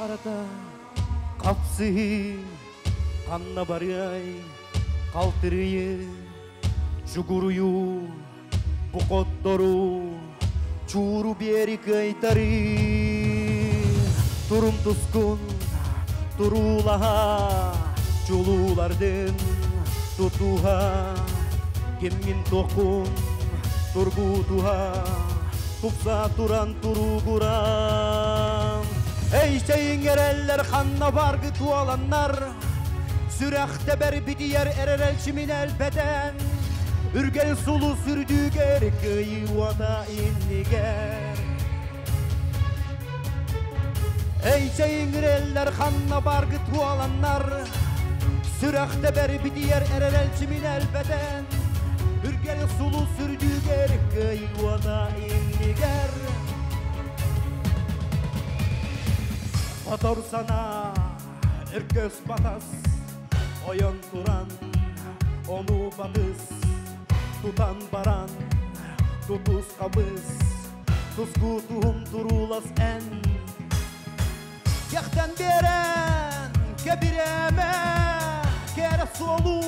басқарата қапсы қанна барай қалтырые жүгүрүю бұқоттору чууру берик айтары турум тускун турулаха чулуулардын тутуха кеммин токун тургутуха тупса туран Eýteýin gereller kanna bargy tuwalanlar Sürähde ber bir diğer erer elçimin elbeden Ürgel sulu sürdü ger. Kıyıvada inniger Eýteýin gereller kanna bargy tuwalanlar Sürähde ber bir diğer erer elçimin elbeden Ürgel sulu sürdü ger kıyıvada inniger Padorsana irkes batas. Oyon turan onu batız. Tutan baran tutuz kabız. Tuzgu tuhum en. Yaktan beren kebireme Kere solu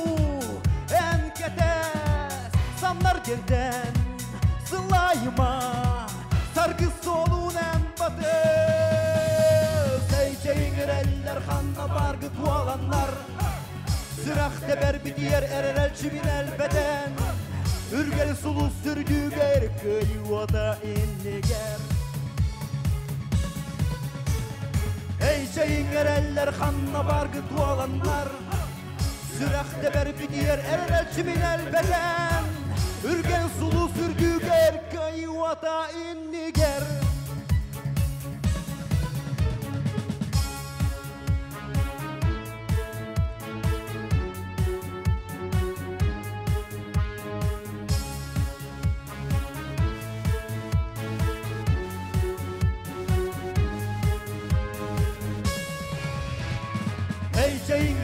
en ketes. Sanlar gelden sılayma Sargı solun en batız ханна баргы туаланнар Сүрәхтә бер битияр әрәрәлчімін әлбәдән Үргел сулу сүрдүгер кыйвада иннигер Эй чейңіреллер ханна баргы туаланнар Сүрәхтә бер битияр әрәрәлчімін әлбәдән Үргел сулу сүрдүгер кыйвада иннигер Ey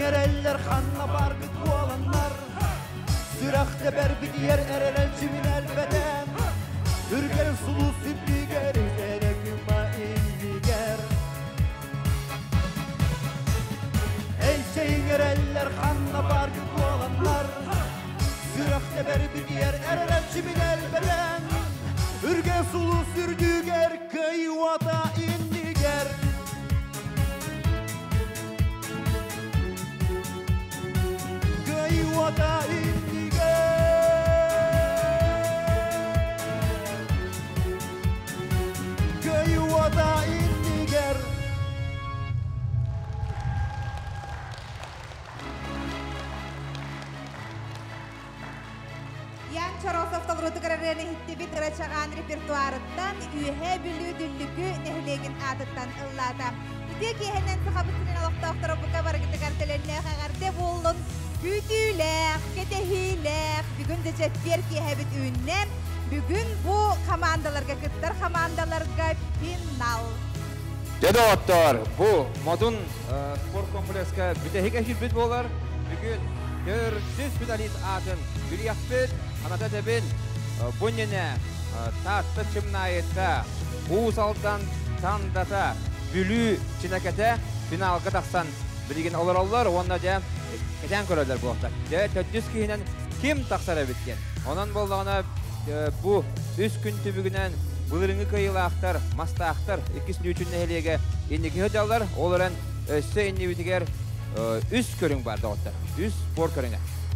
دير اللي رحنا باربت ولا النار سرخ دبر بدير أرلن من البدن Ürgerin sulu sütlü geri Zerekin main diger Ey şeyin ereller Hanna bar gibi olanlar Sürekte beri bir yer Ereren çimin elbeden. Ürgen sulu sürdü ger Kıyvata indiger. Kıyvata indiger Ян Чаросовтың рутугарарыны хиттибит ырачагаан репертуарыттан үйе бүлүү дүллүкү нехилеген атыттан ыллата. Ите киһенен сахабытынан алактаактара бука баргыты картеленне хагарде боллун. Күтүлэх, кетехилэх, бүгүн де жетпер киһебит үннен. Бүгүн бу командаларга кыттар командаларга финал. Деді оттар, бұл модун спорт комплекске бүтәһиге хилбит болар. Бүгін төртүс финалист атын Гүлияхбет, Аната Дебин, Буннене, Татты Чымнайытта, Уусалдан Тандата, олар олар, онна де кетен болақта. Де төттүс кейінен ким тақсара біткен. Онан болдағына бұ үс күн түбігінен Бұлырыңы кайылақтар, мастақтар, ikisini üçün нәхелеге ендекі хөдалар, оларын өсі еннебітігер үс. Үс.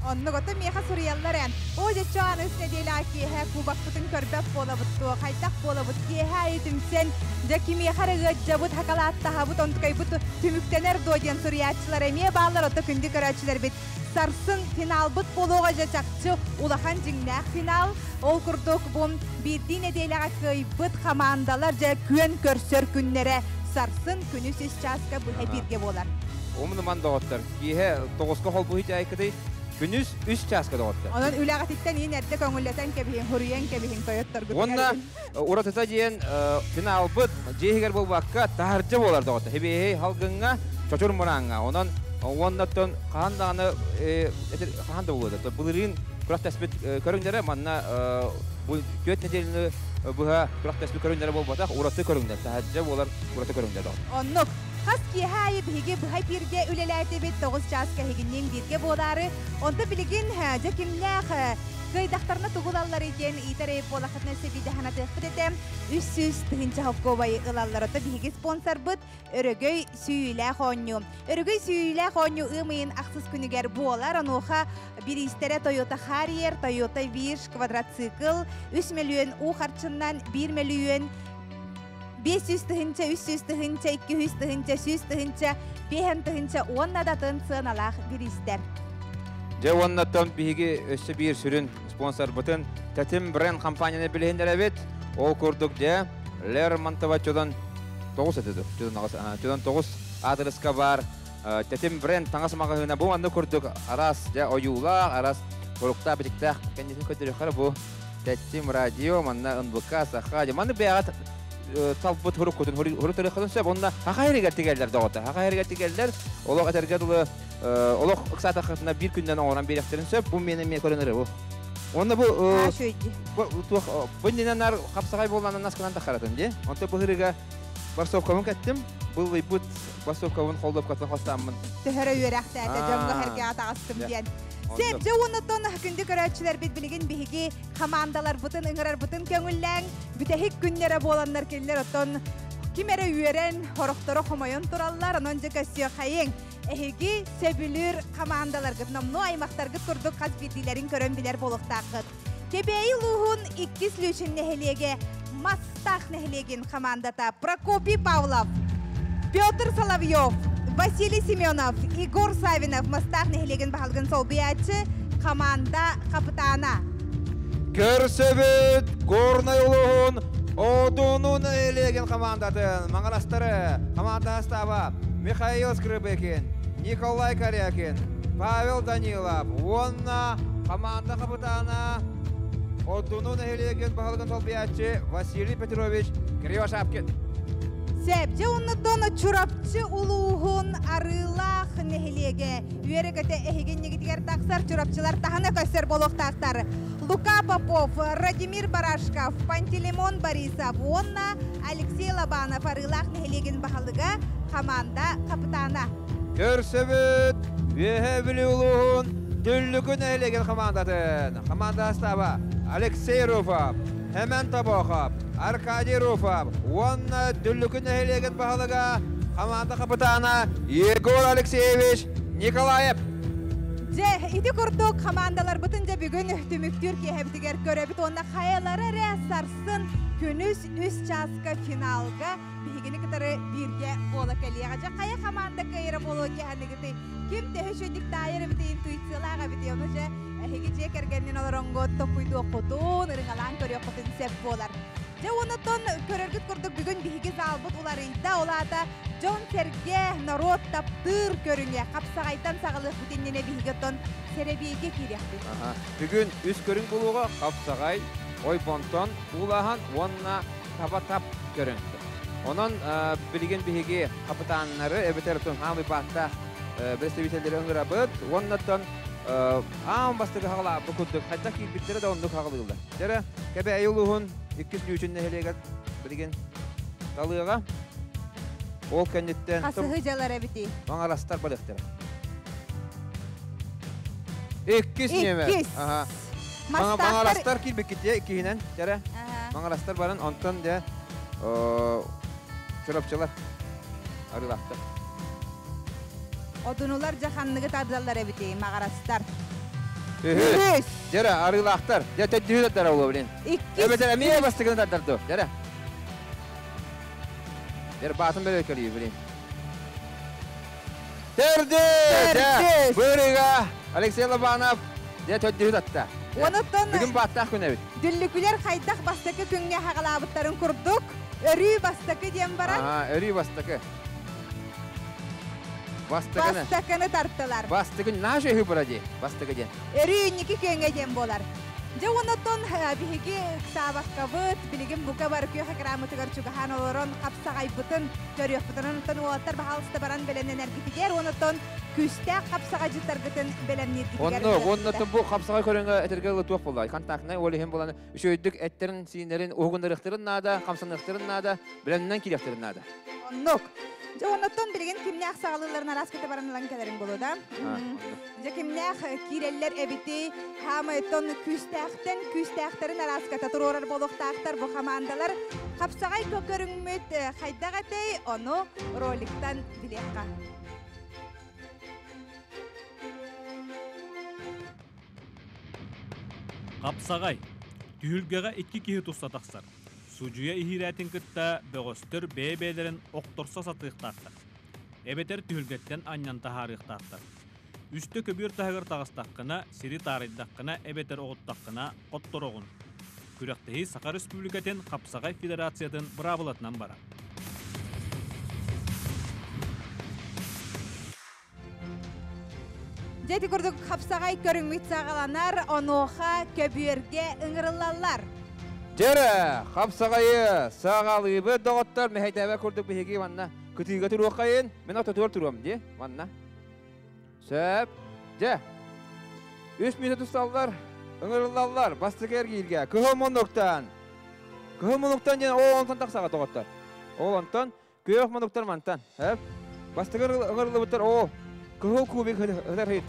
Онны гота меха сурьялларен. О жечан үсне дейла киһэ кубак бутын көрбәп бола бутту, кайтак бола бут киһэ айтымсен. Жаки меха рыгы жабут хакалатта хабут онтукай бут түмүктенер доден сурьячылар эме баалар ота күнди көрәчилер бит. Сарсын финал бут болуға жачакчы улахан жиңнәк финал. Ол курдук бум бирди неделяга кыйбыт командалар жа күн көрсөр күннере. Сарсын күнү сес часка бу бирге болар. Омыны ман дауыттар. Киһе тоғызға хол бұхи жайкыды, күнүс үс часка дауыттар. Онон үләгәтиттен ин әрде көңүлләтән кебиһин, хуруян кебиһин көйөттөр Онна диен финал быт, жейгер бол бакка тахаржы болар дауыттар. Хебеһей халгыңа чочур мураңга. Онан оннаттан қандағаны қанда болады. Бұлырын көріңдері, манна бұл көт неделіні бұға күрәк тәспет көріңдері бол батақ, ураты көріңдер. Болар ураты көріңдер Хас киһайы биһиги быһай пирге үлеләйтебит тоғыз час кәһигиннен бирге бодары. Онда билигин жакимлях кайдахтарна тугулаллар итен итере болахатна себиде хана теппетем. Үссүс тыгынча хоккобай ылалларыта биһиги спонсор бут өрөгөй сүйүлә хоню. Өрөгөй сүйүлә хоню ымыйын аксыз күнүгер болар ануха биристере Toyota Harrier, Toyota Wish квадроцикл 3 миллион у харчыннан 1 миллион 500 тыгынча, 300 тыгынча, 200 тыгынча, 100 тыгынча, 500 тыгынча, онна да тын сыналах биристер. Же өссө бир сүрүн спонсор бутын Тәтим бренд компанияны билендер бит. Ол курдук же Лермонтова чодан 9 этеди. Чодан агас, чодан 9 адреска бар. Э, Тәтим бренд таңас магазина курдук арас оюла, арас радио талбыт хурук көтөн хурук төрө хатын сөп онда хакайрыга тигелдер дагыта. Хакайрыга тигелдер. Олог атерге дулы олог ыксата хатына бир күндөн оңран беректерин сөп бу менен мен көрөнөр бу. Онда бу э, Ашойди. Бөнденен нар капсагай болган насканан тахаратын же. Онта бу хырыга барсовкамын кеттим. Бул бут барсовкамын холдоп каттан хастамын. Төһөрө үерәхтә, Аа. жамга хәргә атагыстым Я. оннотон күнде көрәчиләр бит билеген биһиги командалар бутын ыңырар бутын көңүлләң бүтәһик күннәре боланнар келләр оттон кимере үерен хорохторо хомойон тураллар анан же кәсия хайын эһиги сөбүлүр командалар гыт номну аймактар гыт курдук каз бирдилерин көрөн билер болохтакыт Кебей нехелеге мастах нехелеген командата Прокопий Павлов Петр Соловьев, Василий Семенов, Егор Савинов, Мастах Нехелеген Бахалган Солбиячы, команда капитана. Көрсөбүт горнай улуун одунун элеген командатын маңарастары команда стаба Михаил Скрыбыкин, Николай Корякин, Павел Данилов, Онна команда капитана Одунун элеген бахалган толбиячы Василий Петрович Кривошапкин. Сәпче уннутон чурапчы улуғын арылах нехелеге. Үйерегете эхеген негитигер тақсар чурапчылар тахана көсер болуқтақтар. Лука Попов, Радимир Барашков, Пантелеймон Борисов, Онна Алексей Лобанов арылах нехелеген бахалыга команда капитана. Көрсөбүт Вехебили улуун түллүкүн элеген командатын. Команда Алексей Руфов, Хемен Табохов, Аркадий Руфов, Уонна түллүкүн элеген бахалыга команда капитана Егор Алексеевич Николаев. Же, ити курдук командалар бүтүнжө бүгүн түмүктүр киһебитигер көрөбүт онна хаялары рэ сарсын күнүс үс часка финалга бигини кытары бирге бола келияга же кая команда кайра боло киһанигити ким тэхэшө диктайыр бити интуициялага бити ону же эхиги же кергенин олоронго токуйду окутун ырыңалаан көрү окутун сеп болар. Же онотон курдук бүгүн биһиги залбыт уларыйда олаата Жон Серге народ таптыр көрүңе капсагайтан сагылык бүтеннене биһигеттон серебиге киряхты. Аха. Бүгүн үс көрүң болууга капсагай, ойбонтон, улахан, уонна таба тап көрүң. Онон билген биһиги капитаннары эбетертон хамы батта представительдери ыңырабыт, уоннаттон аам бастыгы хагала букуттук, хатта кийбиттери да ондук хагалыылда. Жара кебе айылуһун иккис лүүчүн нехелегат билген талыга ол кеннеттен Касыгы жалар бити. Маңарастар балықтар. Иккис неме? Иккис. Ага. Мастактар. Маңарастар килбек китте иккиһинен, жара. Ага. Маңарастар барын онтон де чурапчылар. Арылақтар. Одунулар жаханныгы тадалар бити, магарастар. Үһү. Үс. Жара арылақтар. Я тәддүһү даттар оло билен. Эбетер эмие бастыгын даттарду. Жара. Жара батын бөлө келиyor билен. Бөріға Алексей Лобанов. Я Бүгін баттақ күн күнгө хагалабыттарын курдук. Өрүү баран бастықы. Бастықыны. бастакыны тарттылар. Бастықын нашы өйі бұради. Бастықы ден. Өрүүники көңө диэн болар. Же онотон биһиги сабаккабыт, билигин бука бар күйө хакрамытыгар чугахан олорон онотон бахалыста баран белен энергитигер онотон күстэ капсагажыттаргытын белен ниргитигер. Онны, онны бұл қапсағай көріңі әтірге ұлытуақ болды. Контактына олы хем боланы. Үшөйдік әттерін, сиінерін, оғындырықтырын нада, қамсанықтырын нада, біленінен келектірін нада. Оннук. Оноттон билген кимнях сагалыларын арас кете баранылан келерин болу да. Же кимнях киреллер эбити хамайтон күстәхтен күстәхтерин арас кете турорар болохтахтар бу командалар капсагай көкөрүңмөт хайдагатей ону роликтан билетка. Қапсағай. Түйілгеға икки кихи тустатақсар. Сужуя ихирәтин кытта бөгөстөр бәйбәйлерин оқторса сатыктақтар. Эбетер түйілгеттен аньян тахарыктақтар. Үсті көбір тағыр тағыстаққына, сири тарыддаққына, эбетер оғыттаққына қоттороғын. Күрәқтіхи Сақар Республикатын Қапсағай Федерациятын бұрабылатынан бара. Жети курдук капсагай көрүңмүт сагаланар онуха көбүрге ыңырылалар. Жere, қапсағайы, сағалыбы доғыттар, мәхәйтәбә көрдік бігеге манна. Күтіге тұру қайын, мен ата туар тұруам, де, манна. Сөп, же. Үш минут ұсталдар, ыңырылалар, басты кәргейлге, күхі мұндықтан. Күхі мұндықтан ден ол онтан тақсаға доғыттар. Ол онтан, көйек мұндықтар мантан. Әп, басты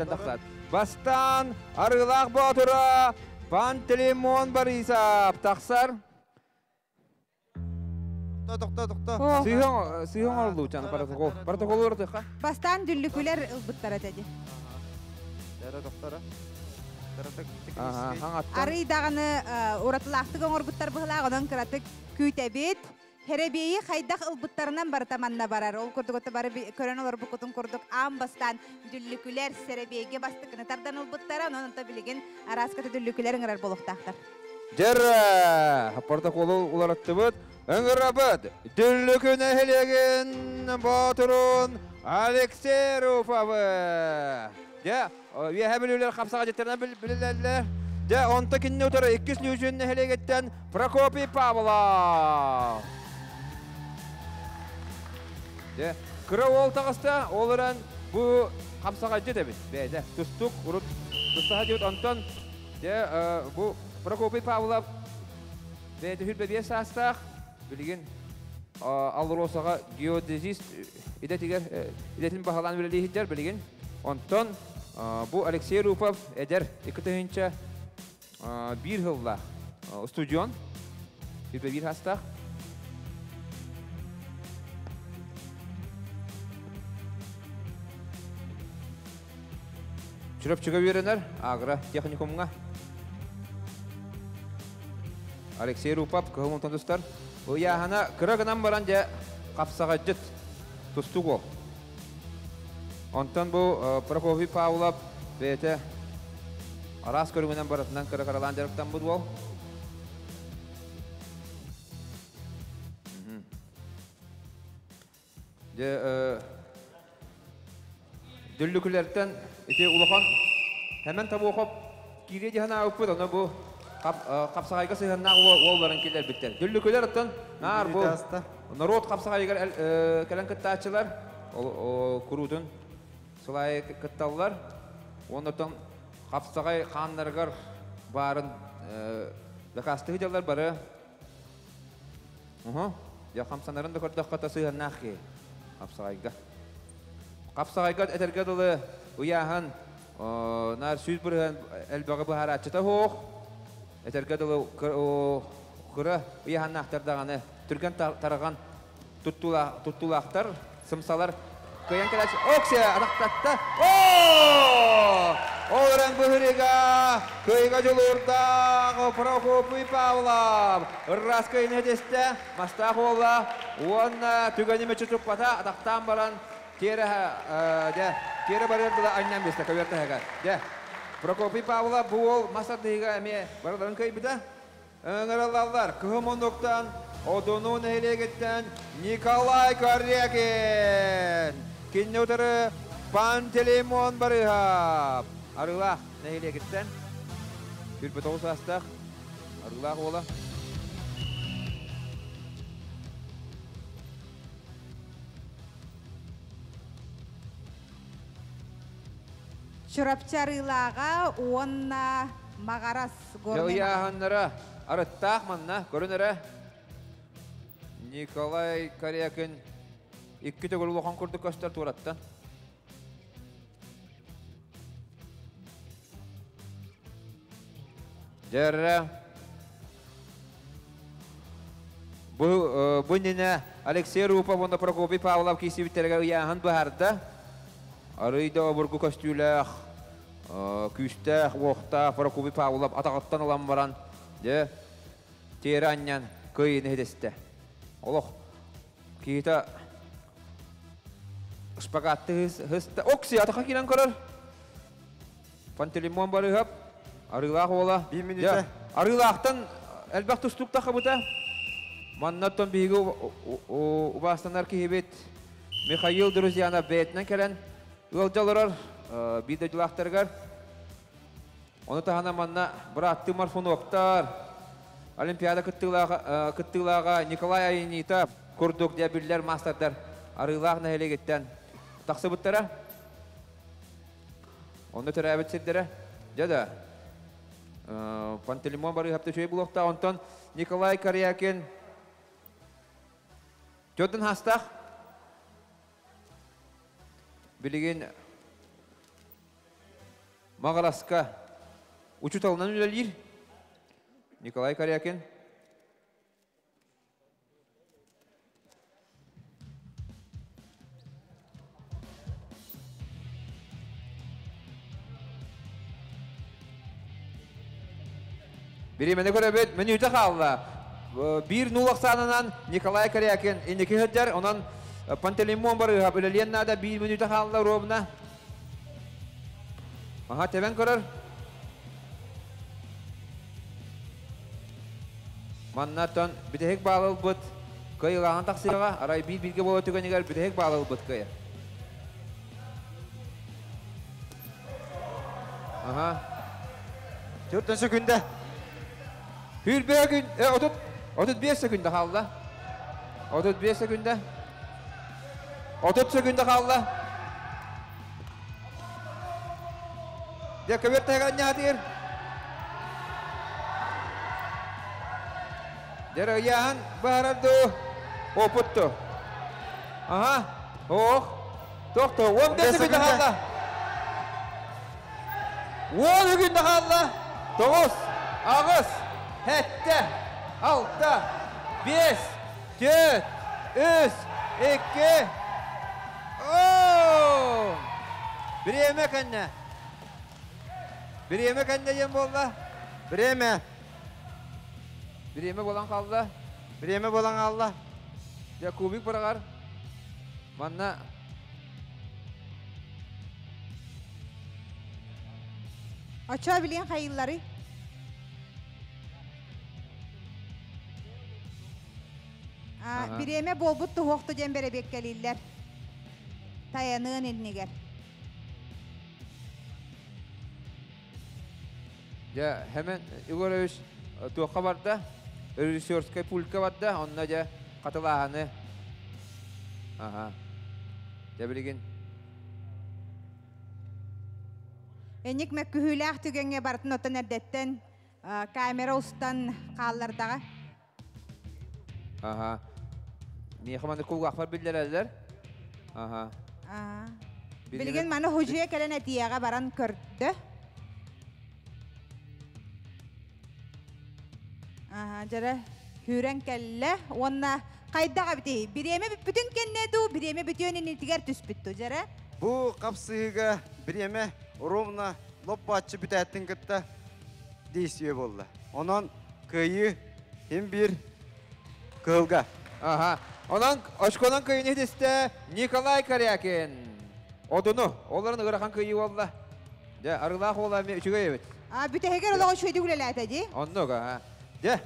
тақсат. Бастан, арылақ батыра, Пантелеймон Борисов, тақсар. Тоқта, тоқта, тоқта. Сыйың алды учан протокол. Протокол өртөка. бастан дүллүкүлер ылбыттара деди. Дәрі тоқтара. Оңорбуттар кыратык күйтәбит. Херебейи хайдах ылбыттарынан бар таманна барар. Ол ота бары көрөн олар букутун курдук ам бастан дүллүкүлер серебейге бастыкыны тардан ылбыттара, онон ота билеген араскаты дүллүкүлер ыңырар болохтактар. Жер протоколу улараттыбыт. Ыңырабыт. Дүллүкүнө хелеген батырун Алексей Руфовы. Же, ви хәбилүләр капсага жеттерне билеләр. Же, онта кинне утара 200 лүжүнне хелегеттен Прокопий Павлов. Же, кыра ол тагыста оларан бу капсага жетебит. Бәдә, тустук, урут, тустага жет онтон. Же, бу Прокопий Павлов Бәді хүрбе бес астақ, білген алыросаға геодезист идетігер, идетін бағалан білелейдер білген. Онтон бұл Алексей Рупов әдер 2-тігінші бір жылда студион, хүрбе бір астақ. Чыға беренер, агра техникумға. Алексей Рупап, кығымын тұндыстар. Бұл яғана кірігінен баран же қапсаға жет тұстық ол. Онтан бұл Прокофий Павлов бәті арас көрігінен баратынан кірі қаралан жарықтан бұл ол. Же дүллүкілерден ите улахан bu kap kapsagayga sığınna wol baran keler bitter. Düllü köler atan nar bu. Biri hasta. Narot kapsagayga kelen kıttaçılar o o kurudun Сылай кытталлар. Онотон капсагай ханнаргар барын лекасты хыжалар бары. Уһу. Я хамсанарын да көрдөх ката сыйыннахи. Капсагайга. Капсагайга этергә дулы уяхан нар сүз бүрген әлбәгы бахара чыта хоқ. Кыра уяхан нахтардаганы түргән тараган туттула туттулактар сымсалар Кыян келәч Оксия атактатта. О! Олран бөхрига кыйга жолурда Прокопий Павлов. Раз кыйны десте Мастахова уанна түгәне мече кері де кері барырды аннан бесте көверте хәгә. Де Прокопий Павлов бұл масадыга эме бардан кый бида. Ыңыралалар кыһымондуктан Одунун элегеттен Николай Коррекин. Кинне утары Пантелеймон барыхап. Арыла нәйлегеттен. Күрпе тоғыз астақ. Арыла ола. Чурапчарылага онна магарас горне. Яуяханнара арыттақ манна көрінірі. Николай улахан курдук көстөр тураттан. Жерре. Бу э, бу нене Алексей Рупов онда Прокопий Павлов кисибиттерге уяхан бахарда. Арыйда обургу көстүлэх, күстэх, уохта Прокопий Павлов атагаттан улам баран. Де тері аннян кыйын хедесте. Олох кита спагатты хыста окси атака килен көрөр. Пантелимон бары хап. Арылах ола. Арылахтан әлбәк тустук тахабыта. Маннаттан биги убастанар кихибет Михаил Друзьяна бетнен келен ылжалырар бидежилахтаргар. Оны тахана манна братты марфуноктар. Олимпиада кыттылага кыттылага Николай Айнита курдук дебиллер мастердар арылах нәһелегеттен тахсыбыттара. Оны төрәбет сиддере. Жада. Пантелеймон бары хапты чөй булыкта онтон Николай Карьякин Жодын хастах билеген Магаласка учут алынан үлелир. Николай Карьякин. Биремене көрөбөт минута қалды. Бир нулық санынан Николай Карьякин инеки хөттер, онан Пантелеймон бары Леннада бир минута қалды ровна. Ага, тебен көрөр. Маннатон битехек балыл бут. Кайылаған тақсыраға, арай кайы. Ага. Төртөн секунда. Hülbe gün, 30, 35 sekunda kaldı. 35 sekunda. 30 sekunda kaldı. Dia kebir tegannya hadir. Dia rayan baharan tu. Oh putu. Aha. Oh. Tok tok. Wong dia 15 sekunda sekunda. kaldı. Wong sekunda kaldı. Togus. Ağız. Hette. Altta. Beş. Dört. Üç. iki. Oo. Bir yemek anne. Bir yemek olan kaldı. Bireme bolan Allah. Ya kubik bırakar. Manna. Очо билен хайыллары. Биреме болбут тухоқты жен бере беккелиллер. Таянын элнигер. Ya hemen Igorovich tuğka vardı. Pulka vardı. Onunla ya katılağını. Aha. Ya bilgin. Эник мәккүһүлээх түгеңе бартын отон эрдеттен а, камера устан хааллардаға. Aha. Niye kamandı kulgak var bildilerler. Aha. Аа. Билеген- Билген маны хужуя келен этияға баран көрдө. Жара хүрен келле, онна кайдага бити. Биреме бүтүн кеннеду, биреме бүтүнүн итигер түспүттү, жара. Bu kapsıga bireme ровно лоппатчы бүтәттин кытта действие болды. Онан кыйы hem bir кылга. Aha. Ondan Oşko'nun köyünü hediste Nikolay Karyakin. Odunu. Onların ırakan köyü valla. Ya arılaq ola me üçüge evet. Аа, бүтехегер олого шойду гүлеләтәди. Onluk ha. Ya.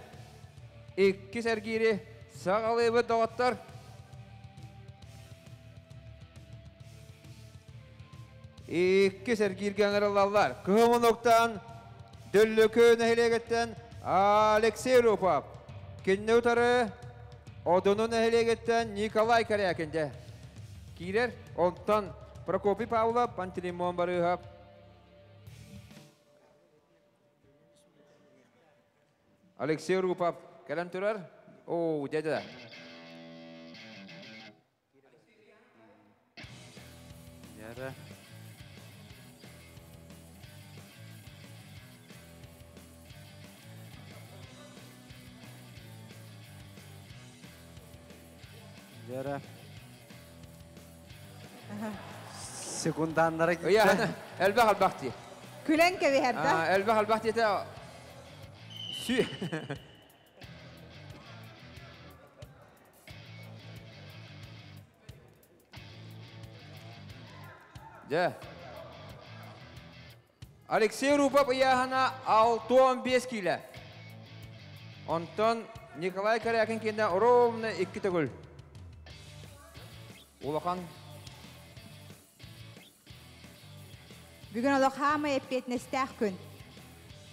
İki sergiri sağalıbı doğatlar. İki sergir generallar. Kıhımınlıktan Düllükü nehlegetten Alexey Rupap. Kinne utarı Odunun nehlegetten Nikolay Karyakinde. Kirer ondan Prokopi Pavlov Pantelimon Barıhap. Alexei Rupap, كلام ترر اوه ده ده يا ده Yara. Sekundanlara gitti. Ya, elbah albahtı. Külen kevi herda. Elbah albahtı da sü. Ja. Алексей Рупов ияхана 6-15 кило. Онтон Николай Корякин кенде ровно 2 төгүл. Улахан олох хаама эппетнестэх күн.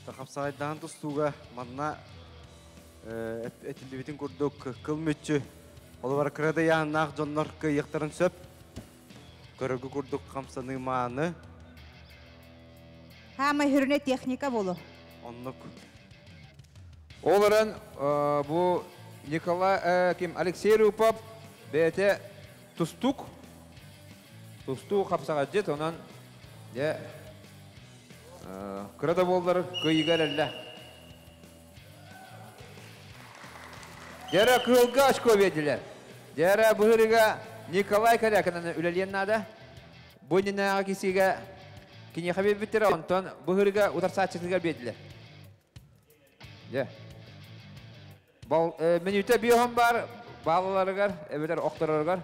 Тақапсағайдан тұстуға манна әтілдебетін күрдік кыл мүтчі. Олы бар кіреді яғынақ жонлар күйіқтарын сөп. Көрігі күрдік қамсаны маны. Хаама хүрүнө техника болу. Оннық Оларын э, bu Николай э, ким Алексей Рупов бете тустук тустук капсага жет онан я кырада болдыр кыйгар эле Дера кылга очко ведилер. Дера быгырыга Николай Корякинаны үлелен нада. Бонинага кисиге кине хабиб биттер онтон быгырыга утарсачыгыга бедилер. Я. Бал менюте биохан бар, балаларыгар, эбелер оқтарарыгар.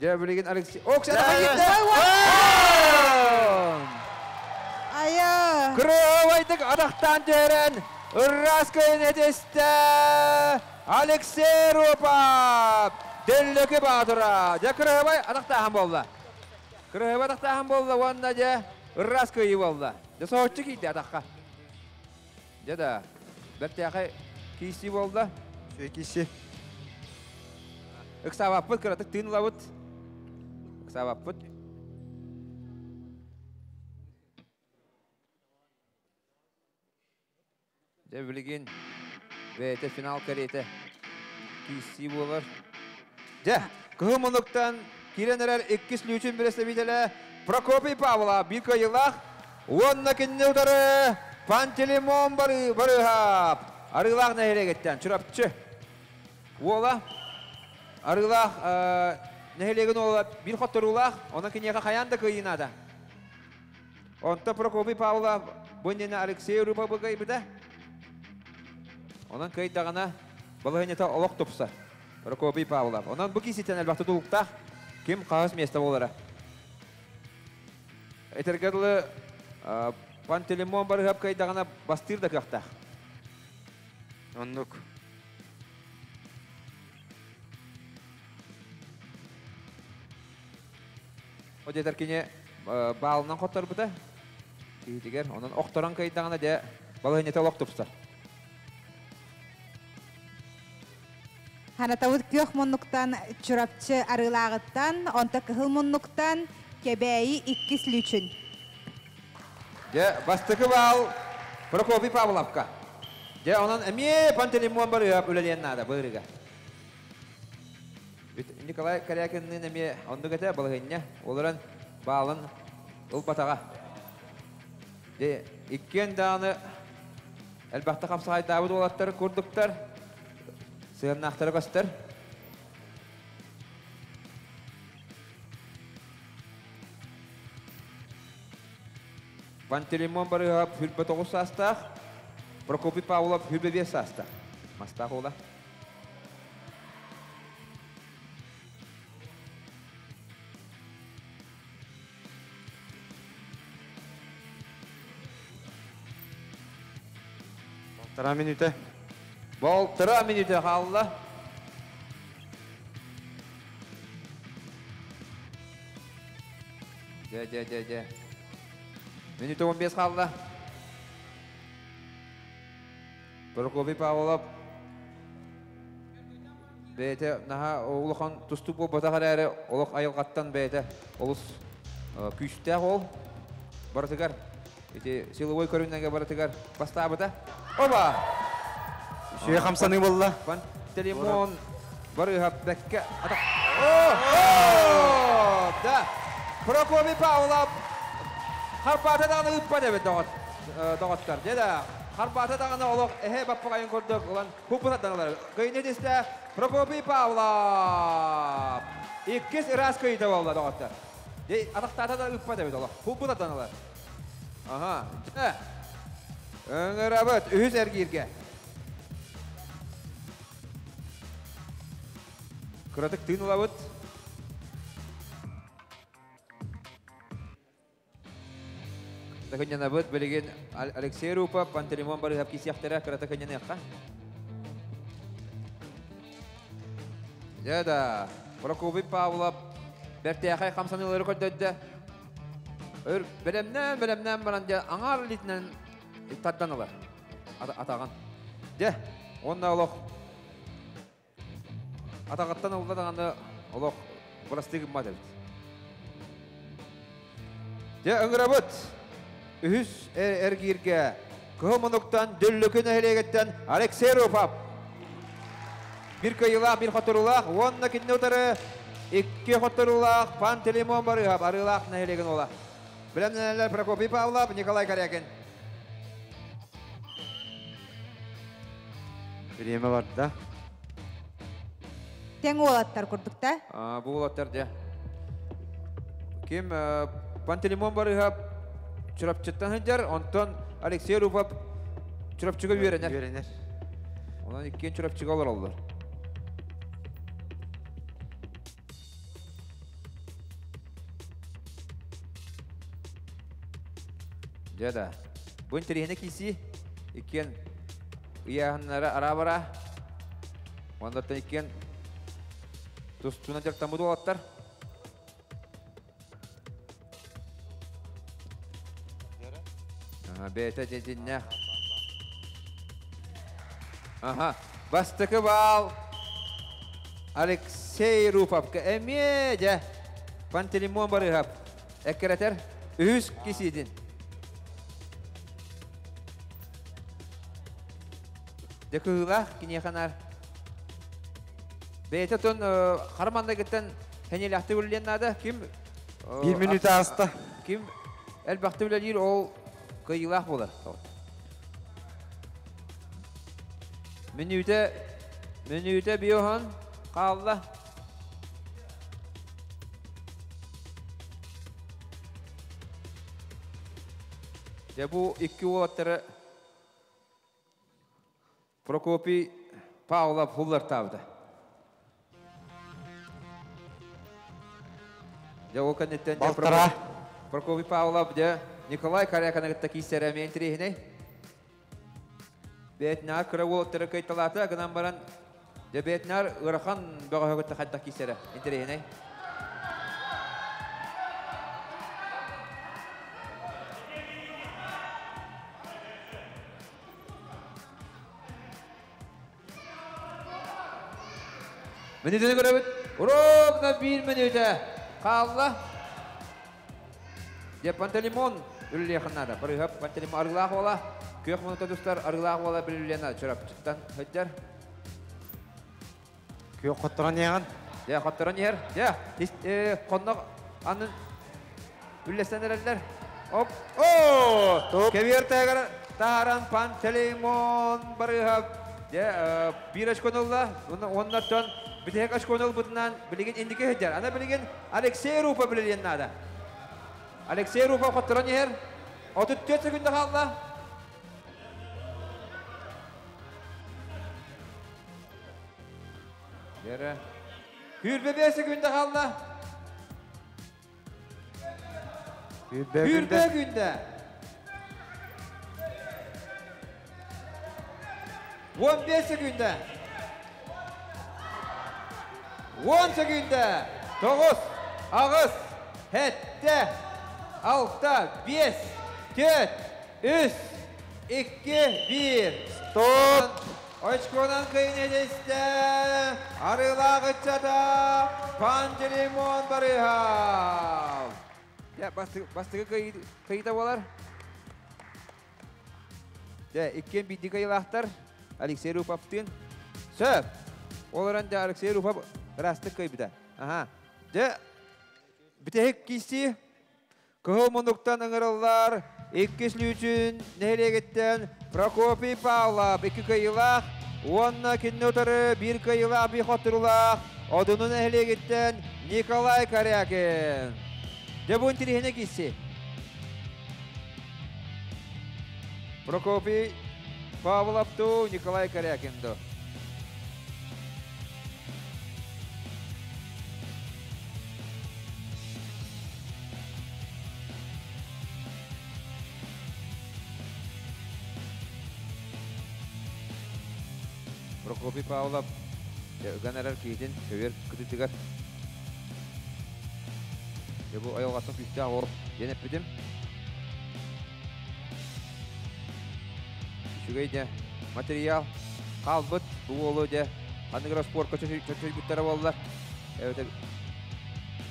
Же билеген Алексей. Оксана! Айы. Кровайтык адақтан жерен Раскайын етесті Алексей Рупап Деллеке бадыра Же Кровай адақтахан болды Кровай адақтахан болды Онна же Раскайы болды Же соғытчы кейді адаққа Же да Бәртеқай кейсі болды сөйкесі. Ықсабаппыт кыратык тыын лабыт Ықсабаппыт Же билген бәйті финал кареті кейсі болар. Же, кығымынықтан киренерер 2 слючін біресті бітелі Прокопий Павла бір кайылақ Онна кенне удары Пантелеймон бары барыхап Арылақ нәхелегеттен чұрапчы Ола арылақ нәхелеген ола бір хоттыр улақ Онан кенеға қаянда кайынада Онта Прокопий Павла Бөннені Алексей Рупа бұғай біді Онан кайдағана балығынета олық топса. Прокопий Павлов. Онан бұл кесеттен әлбақты тұлықтақ кем қағыз месті болары. Этергерлі Пантелеймон барығап кайдағана бастыр да қақтақ. Оннық. О детер кене балынан қоттар бұда. Кейтігер, онан оқтаран кайдағана де балығынета олық топса. Ханатавыт күйөх мұннуктан чурапчы арылагыттан, онта кыхыл мұннуктан кебәйи иккис лүчүн. Де бастықы бал Прокопий Павловка. Де онан әме Пантелеймон барығап өлелен нада бұғырыға. Бит Николай Корякиннің әме ондығыта балығынне оларын балын ұлпатаға. Де иккен дағаны әлбәқті қапсағай дабыд олаттар, күрдіктар, сығырнақтары көстер. Пантелеймон барығап хүрбі тоғыз састақ, Прокопий Павлов хүрбі бес састақ. Мастақ ола. Тара минуте. Бол тұра минуті қалды. Де, де, де, де. Минут 15 қалды. Прокопий Павлов. Бәйті, наға олыққан тұстық бол батағар әрі олық айылғаттан бәйті. Олыс күйшті ол. Баратығар. Силовой көріннәге баратығар. Бастабыда. Оба! Атақ. О! Да! Прокопий Павлов. Харпата дағаны үппа деп доғыттар. Деді, Харпата дағаны олық әхе баппағайын көрдік. Олан хупынаттанылар. Күйіне десті Прокопий Павлов. Иккес ирас күйді болды доғыттар. Дей, атақтата да үппа деп олық. Хупынаттанылар. Ага. Деді. Өңір абыт, үйіз Күратық тыын ұлабыт. Тахыняна быт білеген Алексей Рупа, Пантелеймон бары хапки сияқтара күратық хыняна яққа. Жада, Прокопий Павлов, бәртияқай қамсаны өлі көдді. Өр. Атаған. Же, онна. Атағаттан олда дағанды олық бұрастығым ма дәбіт. Же, өңір бұт. Үхіс әргерге көмінуктан дүллікін әлегеттен Алексей Рупап. Bir kıyılaq, bir xoturulaq, onunla kinni utarı, ikki xoturulaq, Pantelimon barıqap, arılaq nəhilegen ola. Bilemneler Prokopy Pavlov, Nikolay Karyakin. Тең олаттар күрдік та. Bu olatlar de. Kim Pantelimon barıqap, çırapçıttan hıncar, ondan Alexey Rupap çırapçıga üyerenler. Үйренер. Ondan ikkiyen çırapçıga olur oldular. Жада. Бұн тірехіне кейсі, ikkiyen ияғынлары ара-бара. Ондаттан ikkiyen тұстуына жақтан бұды олаттар. Ага, бәйті жезінне. Ага, бастықы бал. Алексей Рупов. Әме жа. Пантелеймон барығап. Әккеретер. Үз кесейден. Декула кинеханар. Бейте тон харманда геттен хенелахты бүлен нада ким Bir minut ağızda. ким әлбәхте белән йөр ол кыйлах булыр. Минуте минуте биохан калла. Я бу ике уаттары Прокопий Павлов хуллар тавды. Ол кәнеттен Балтыра. Прокопий Павлов де Николай Каряканы таки сәрәмен трехне. Бетнар кыра ол тыры кайталата гынан баран де бетнар ырхан бага хөгөт хатта кисәрә. Интрехне. Минутын көрөбүт. Урокна бир минута. Қалла. Де Пантелеймон үлле ханнада. Барыгап Пантелеймон аргылах бола. Көк минута достар аргылах бола билелена чырап чыктан хөттер. Қоттыран еған. Де ер. Де анын. Оп. О! Кевер тагар таран Пантелеймон. Де бир ашконолла. Оннаттан Битек ашконол бутынан билеген индике хеджар. Ана билеген Алексей Рупа билеген нада. Алексей Рупа хаттыран ер. 34 секунда қалды. Yere. Hürbe 5 sekunda kaldı. Hürbe Hürbe günde. günde. 15 sekunda. 10 sekunda. 9. Ağız. Hette. 6. 5. 4. 3. 2. 1. Stop. Очконан кыйын edeste. Арыла гычата. Панчелимон барыхал. Ya bastığı bastığı kayı kayıta bolar. Ya ikken bir dikayı lahtar. Alexey Rupap'tın. Söp. Kayı bir de. Aha. De Bitehik kisi Кыһыл монуктан ыңырыллар, иккислі үшін нәйлегеттен Прокопий Павлов, iki кайылақ, онна кинне утары bir кайылақ bir хотырылақ, одунун нәйлегеттен Николай Корякин. Дебун тирихіне кisi. Прокопий Павловту Николай Корякинду. Прокопий Павлов ганарар кейден көбер күтүтүгөр. Бу аялгатын күстә ор денеп битем. Шугайда материал калбыт бу болу де андыгра спорт биттер болдулар. Evet.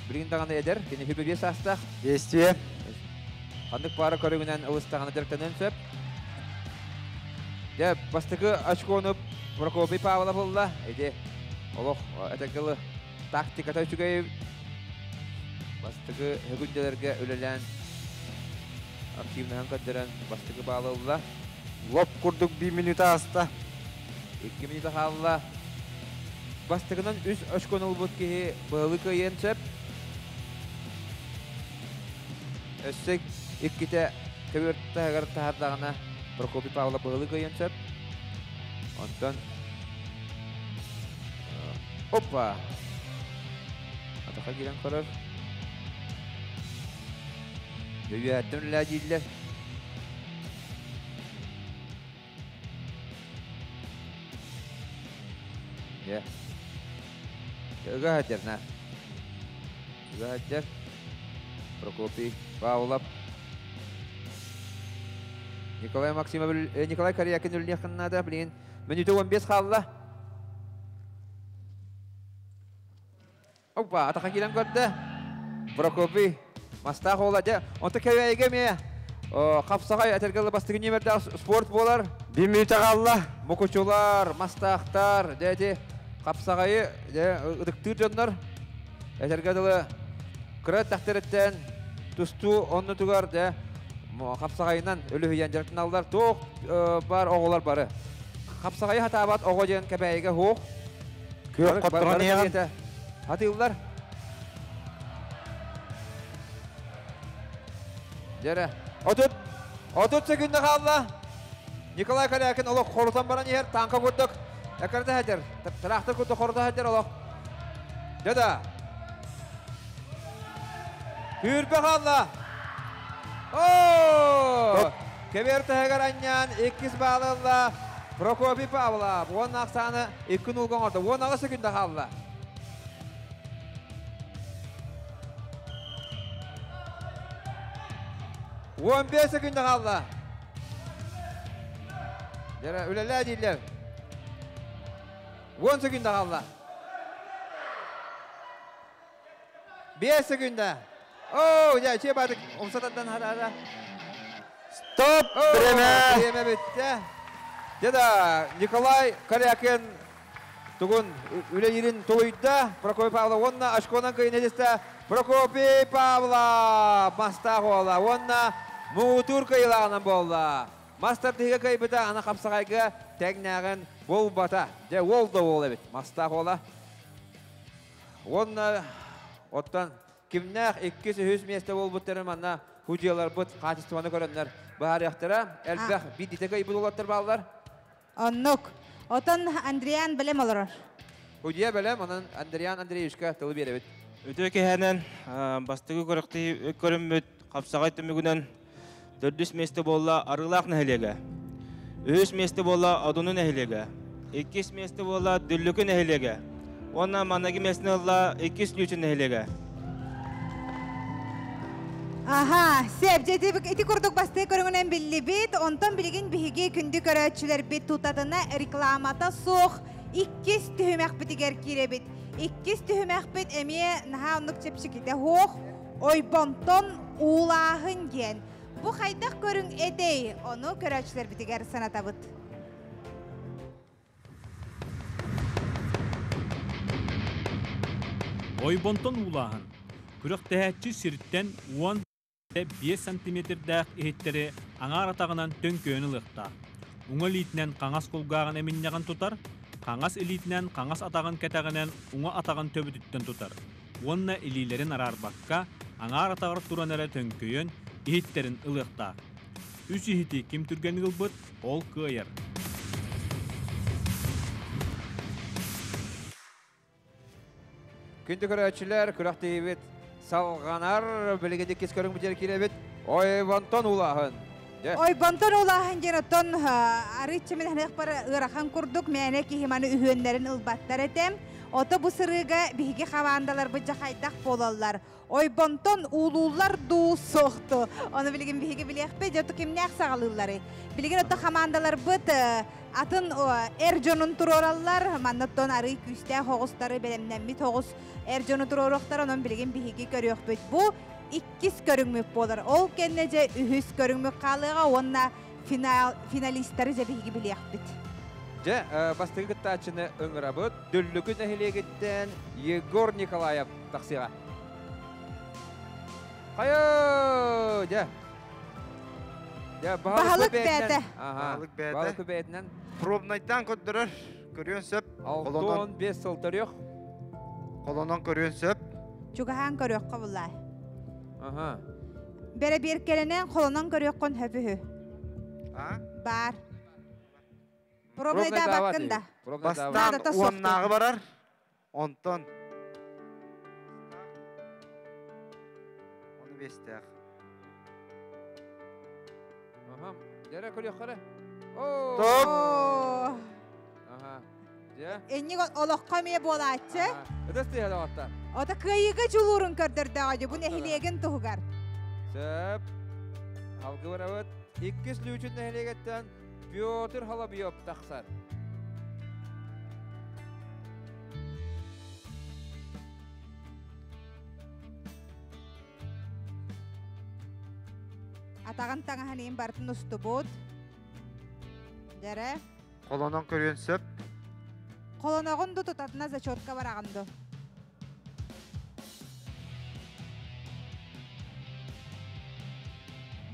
Бирин даганы эдер, кене хүбе бес астак. Действие. Андык пара көрүгүнөн ылыстаганы директенен сөп. Де бастыгы очкону Прокопий Павлов булла. Эде олох этекелы тактика төчүгөй бастыгы хөгүнделерге өлелен активнан кадыран бастыгы баалылла. Лоп курдук 1 минута аста. 2 минута халла. Бастыгынан үс очкон улбут ки балы кыйын сөп. Өссек икките көбөртті агар тахардағына Прокопий Павла балы кыйын сөп. Онтон э, Опа! Атақа келен көрір. Дөйәттім ләдейлер. Ya. Jaga hajar nah. Jaga hajar. Прокопий, Павлов. Николай Максимович, э, Николай Корякин өліне қыннада, блин. Минуты 15 қалды. Опа, атақа келем көрді. Прокопий, мастақ олады. Онты кәуәйге ме? Қапсағай әтергілі бастығы немерді спорт болар. 1 минута қалла. Мокучулар, мастақтар, қапсағайы, дә ыдықтыр жондар. Әтергеділі күрәт тәқтіреттен тұсту онны тугар дә қапсағайынан өлі жартын алдар. Тоқ бар оғылар бары. Қапсағайы хатабат оғы жен кәбәйге хоқ. Көк қоттырған Hadi yıllar. Жәрі. Отып. Отып секунды қалла. Николай Калякин олық қорытан баран ер таңқа көрдік. Әкірді әдер. Тырақты көрді қорыда әдер олық. Деді. Үрбе қалла. Ооо. Кеберті әгер әннен 200 бағылылла. Прокопи Павла. Бұғын ақсаны 2 нұлған орды. 16 секунды қалла. 15 күнде қалды. Жара үлелі 10 күнде қалды. 5 күнде. Оу, жа, че бардық. Умсатадан хара хара. Стоп, время. Время бітті. Деда Николай Корякин Тугун үлелерін тұлыйды. Прокопий Павла онна ашқонан күйінедесті. Прокопий Павла Мастағола онна муутур кыйлағынан болда. Мастар тиге кайбыта ана қапсағайға тәгнәғін бол бата. Де ол да ол әбет. Мастақ ола. Онна оттан кимнәқ 200 месте бол бұттырым ана худиялар бұт качествоны көрінлер. Бар яқтыра, әлбәқ биддите кай бұдулаттыр балдар. Оннук. Отон Андриан білем олар. Худия бәлем, онын Андриан Андреевичка тылы беребет. Өтө кеһәнен бастыгы көрөктү көрөммөт капсагай төмүгүнөн төрдүс месте болла арылак нәһилеге. Өс месте болла адунун нәһилеге. Иккис месте болла дүллүкү нәһилеге. Онна манаги месте болла иккис лүчү нәһилеге. Аха, сеп жети бик ити курдук басты көрүнгөнөн билли бит, онтон билигин биһиги күндү көрөчүлөр бит тутатына рекламата сух иккис түһүмәк битигер кире бит. Иккис түһүмәк бит эмие наха оннук чепшиките хох ойбонтон уулаахын ген. Бу хайдах көрүң эдей, ону көрөчүлөр битигер санатабыт. Ойбонтон улаһын. Күрөх тәһәтчі сирттен 10 5 сантиметрдәк иһиттери аңар атағынан төнкөөн ылыqта. Уңа литнен қаңас кулгағын эминняган тутар, қаңас илитнен қаңас атағын кәтәгінен уңа атағын төбүтүттен тутар. Онна илилерин арарбакка аңар атағыр туран әрі иһиттерин ылыqта. Үс иһити ким түрген ылбыт, ол кыйыр. Күнді көрәтшілер, күрәк дейбет, салғанар, білгенде кес көрің бітер келебет, ой, вантон улағын. Де, Ой, бонтон улахан женотон арычы мен ханық бар ырахан курдук мәне ылбаттар этем. Ото бу сырыга биһиги хавандалар бу жахайдак болалар. Ой, бонтон улуулар дуу соқту. Оны билген биһиги билехпе, жоту кимнәк сагалылары. Билген ото хамандалар быт атын эр жонун турораллар, маннаттон ары күстә хогустары белемнән бит хогус эр жону туророктар онон билген биһиги көрөкпөт. Бу иккис көрүңмүк болар. Ол кенне же үһүс көрүңмүк калыга онна финал финалисттары же биһиги билиякпит. же, бастығы күттачыны өңірабыт, дүллүкі нәхилегіттен Егор Николаев тақсиға. Бағалық көбейтінен- бәді. Аха, Бағалық бәді. бағалық көбейтінен Пробнайдан көттөрөр. Көрүөн сөп. Колонон, 6-5 сылтыр yok. колонон көрүөн сөп. Чугахан көрөккө буллай. Аха. Бере бир келенен колонон көрөккөн хөбүһү. А? Бар. Пробнайда баккында. Бастан Надо та уаннағы барар. Аха. Дере көрек қары. О. Топ. Оо. Аха. Же. Энни олокко ме. Сөп. Халқы барабыт. Иккис лүчін нәхилегеттен Петр Халабиев тақсар. Атаган таңаһанын бартын устубут. Дере. Колонон көрүөн сөп. Колоногунду тутатына зачетка бараганду.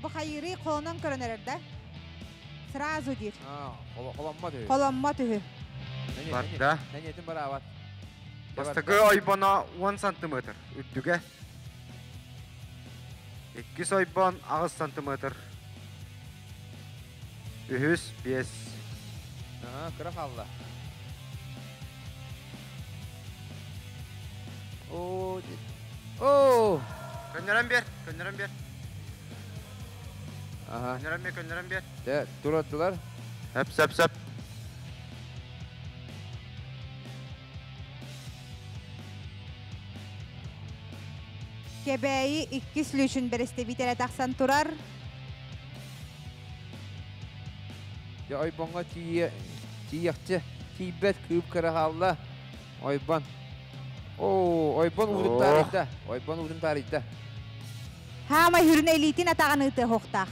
Бу хайыры колонон көрөнөрдө. Сразу. А, қоланма дөй. Колонмо түһү. Барда. Нәнетін бар ават. Бастығы ойбона 10 сантиметр. Үттіге. 2 ойбон 9 сантиметр. Үхіс 5. Ага, кыра қалды. О, О! Көннерен бер, көннерен бер. Ага, Көннерен бер, көннерен бер. де, тұраттылар. Сөп, сөп, сөп. Лүшүн бересте битере таксан турар. Де, ойбонға тие, тиекчі, тиебет күйіп кыра қалды. Ойбон. О, ойбон удын Ох. тарихта. Ойбон удын тарихта. Хама хүрүн элитин атаган ыты хоктах.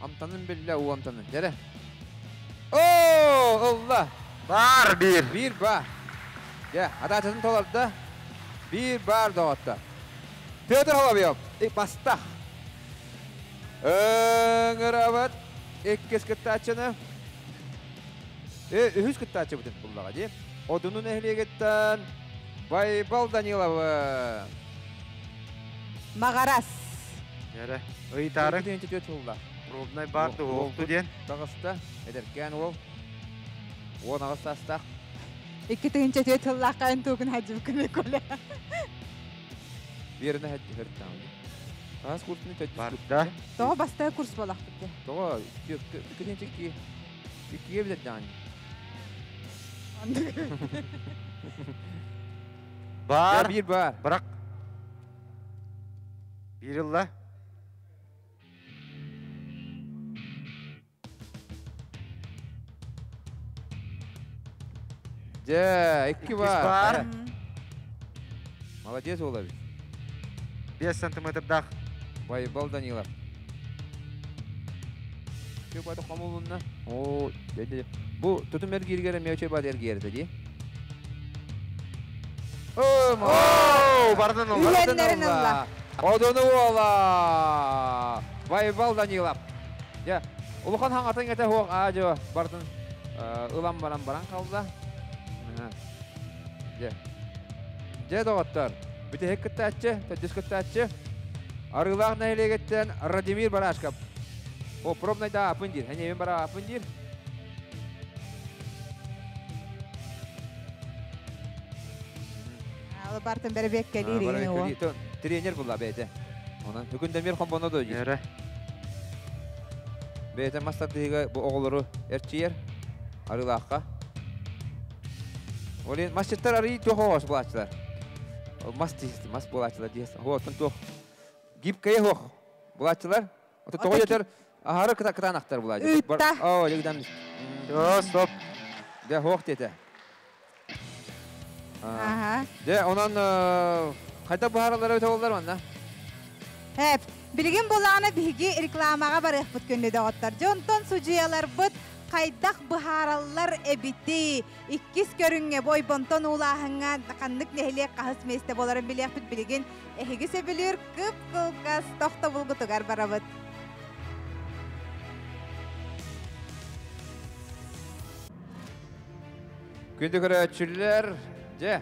Амтанын білі, о амтанын. Дере. О, Allah! Бар bar. Ya, ada açasın tolarda. Bir bar dağıttı. Peter Halabiyev. İlk basta. Öngür avat. İlk kez kıtta açını. E, ühüz kıtta açı bütün bullağa değil. Odunun ehliyetten. Baybal Danilova. Магарас. Yere. Ötüyünce göt bulla. Пробнай барды Ол- ол олду ден. Dağısta. Ederken ol. O nağısta astaq. Икки тыгынча төт хыллаккан тугун хаджып күнү коле. Hırttan. Ağız kurtunu tecrübe. Barda. Тоо бастай курс болак bile yani. Бар. Bir bar. Bırak. Bir yılla. Ya iki İkiz bar. bar. Evet, Молодец olabilir. 5 сантиметр дақ. Kamulunna. Oo, dedi. Bu tutum er geri geri mevçe bad er geri dedi. Oo, Оу, бардын ол. Үйеннерин ылла. Одуну ола. Байбал Данилов. Я, улухан хаңатын кете хуак ажо бардын ылам баран баран қалда. Я. Je доғаттар. Бүте хек кіттәтчі, төдіс кіттәтчі. Арылақ нәйлегеттен Радимир Барашкап. О, пробнайда апындир. Әне мен бара апындир. Ал бартын бері бек келер о. Тренер була бәйті. Онан үкінден мер қомбоны өйдер. Ере. Бәйті мастардыға бұл оғылыры әрчиер. Арылаққа. Олен мастер арый тоқоғыз бұлачылар. Мас дейсті, мас бұлачылар дейсті. О, тұн тоқ. Гибкая. Бұлачылар. Оты тоғы етер. Ахары кытанақтар бұлачылар. Үйтта. О, стоп. Де хоқ деді. Де, онан қайта бұхаралар өте олдар манна. Хеп, билген боланы биги рекламаға барық доғыттар. Жонтон сужиялар бұт қайдақ бұхаралар әбіті. Иккис көріңе бой бонтон улағыңа қандық нәхіле қағыс месте боларын білек бұт білген. Эхігі сөбілер күп қылқас тоқта бұлғытығар бара бұт. Күнді көрәтшілер, же,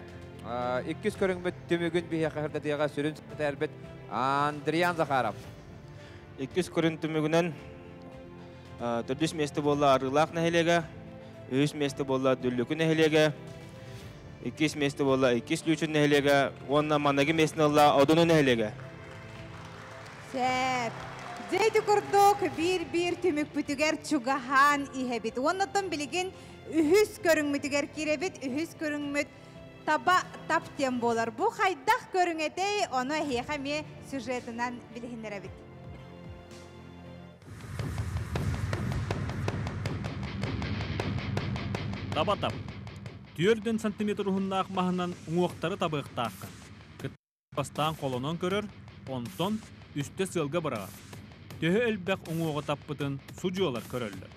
иккіз көріңбет түмігін бейе қағырда дейға сүрін тәрбет Андриан Захаров. Иккис көрінтімігінен төрдіс месті болла арылақ нәхелеге, үс месті болла дүллүкі нәхелеге, иккис месті болла иккис лүчін нәхелеге, онна манаги месті олла одуну нәхелеге. Сәп. Зейді күрдік бір-бір түмік бүтігер чугахан ихебит. Оннаттан білген үхіс көріңмітігер керебит, үхіс көріңміт таба таптен болар. Бұ қайдақ көріңетей, оны сюжетынан білгендер әбит. Табатап. Түйөрден сантиметр ұхыннаақ махынан ұңуақтары табықтаққа. Бастан қолонон көрір, онтон үсте сылға барағар. Төһө әлбәқ ұңуғы таппытын судьялар көрөлді.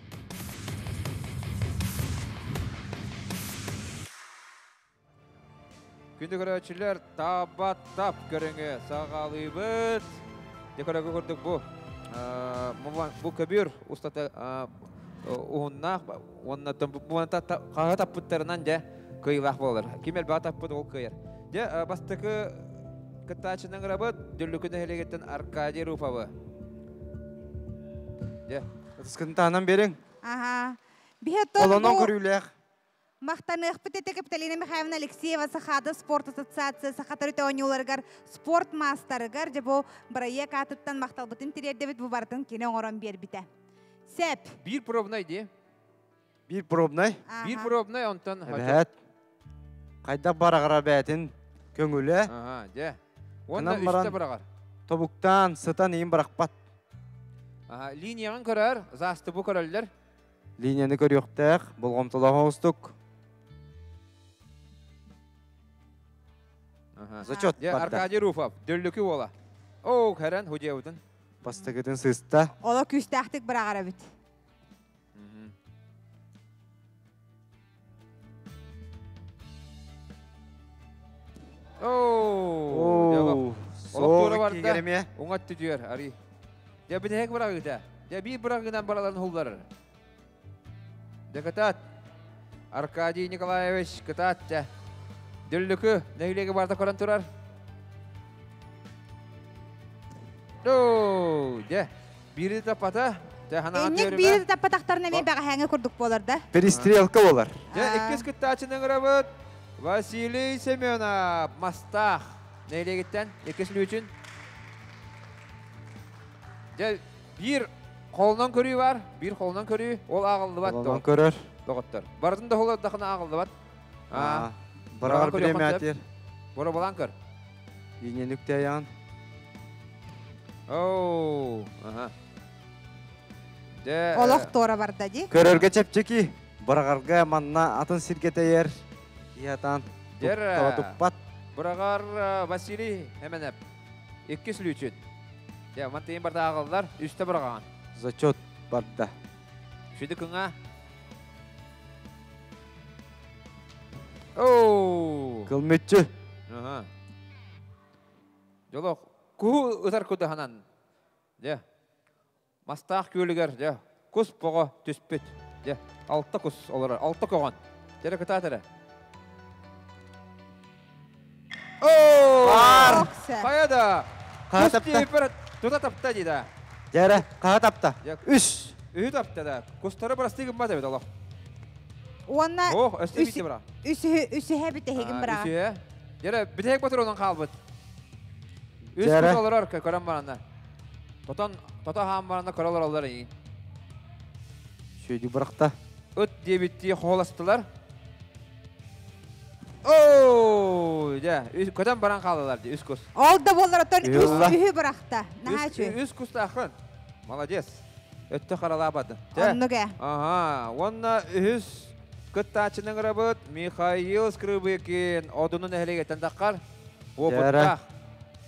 Күнді көрәтшілер табат тап көріңе сағалыбыт. Декорағы көрдік бұ. Бұ көбір ұстаты бұны қаға таппыттарынан де көйлақ болыр. Кемел баға таппыт ол көйер. Де бастықы кыттачының рабыт, дүрлікіні хелегеттен Аркадий Руфавы. Де, Ыскын танан берең. Бихеттон Олонон бұ көрүләк. мақтанық бітеті Капиталина Михайловна Алексеева Сахада спорт ассоциация Сахатар өтеонюларгар спорт мастарыгар же бұл бірайе катыттан мақтал бұтын тирердебіт бұл бартын кене оңыран бер біте. Сәп. бір пробнай де. Bir пробнай. Ага. пробнай онтан. Бәт. Қайда барағыра бәтін көңілі. Ага, де. Онда баран- бірағар. Тобуктан сытан ең барақпат. Ага, линияған көрер, засты бұ көрелдер. Линияны көріқтәк. Болғым тұлаға ұстық. Ага. Зачет. Аркадий Руфов, дөрлікі ола. Оу, кәрін, худеудын. Бастығыдың сыста. Ола күстәқтік бір ағара біт. Оу, Соғы барды. кегереме. Оңат түдер, ари. Де бір хек бірағы да. Де бір бірағынан бараларын хулдар. Де катат. Аркадий Николаевич катат. Де. Дөрлікі, нәйлегі барда көрін тұрар. Оу, де. Бірі тапата. Эннек бейді таппатақтарына мен бәға хәңі күрдік болар да. Перестрелка болар. Де иккес кыттачының рабыт. Василий Семенов, Мастах. Нейлегіттен, иккес үшін. Де бір қолынан көрі бар, бір қолынан көрі, ол ағылды бат. Олонон көрір. Доғыттар. Бардың да қолы дақына ағылды бат. Көрі біреме әтер. бора болан көр. Нүкте аян. Оу, аха. Де... Олық тора барда ди. Көрөрге чепчеки. Барағарға манна атын сиргетейер. Иятан. Дер, туппат. Бұрағар э, Василий әменеп. Икки сүлүчүт. Де, мантейін барда ағылдар, үсті бұраған. Зачет барда. Шүді күңа. Оу! Кылметчі. Ага. Жолок, куу ытар көдө ханан. Же. Мастақ көлігер, же. Кус бого түспет. Же. Алтта кус олар, когон. Жere кыта тере. О! Бар. Кая Кус тапта? тута тапта дейді. Жәрі, қаға тапта. Үш. Тапта да. Кустары барастыгы бада бит Аллах. Уонна Ох, өстө үс- бите бара. үсү үсүһэ битehigin бара. Кус олар көрөн баранда. Тотон тота хам баранда көрөлөр олар ии. Шөйді бұрақта. Өт дебитти холастылар. Оу, ja, үс көтөн баран калдылар, үс кус. Ол да болар отон үс Юлла. үһү барахта. Наха Үс чү. үс кус тахын. Молодец. Ага, онна кыттачының рабыт Михаил Скрыбыкин.